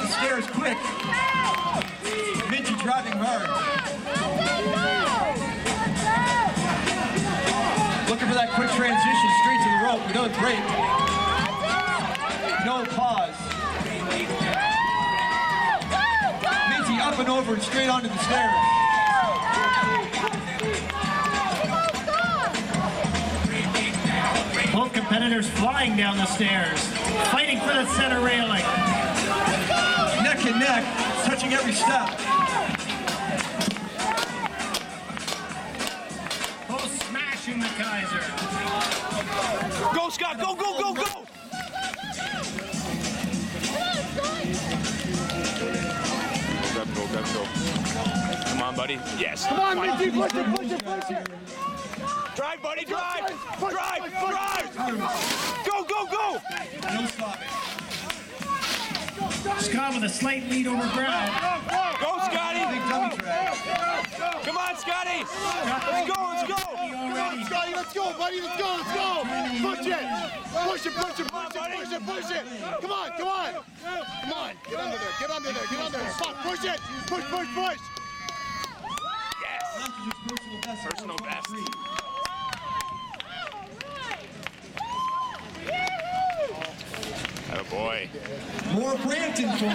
the stairs quick. Minty driving hard. Looking for that quick transition straight to the rope. No break. No pause. Minty up and over and straight onto the stairs. Both competitors flying down the stairs, fighting for the center railing. Neck and neck, every step. Both smashing the Keiser. Go, Scott! Go, go, go, go! Go, go, go, go. Come on, buddy. Yes. Come on, Minty, push it, push it, push it. Drive, buddy, drive! Drive, drive! Go, go, go! No stopping. Scott with a slight lead over Brad. Go, Scotty! Big dummy drag. Come on, Scotty! Let's go, let's go! Already. Scotty, let's go, buddy. Let's go, let's go. Push it. Push it, push it, push it, push it, push it. Come on, come on. Come on. Get under there, get under there, get under there. Fuck, push it. Push, push, push. Oh, boy. More Brampton for.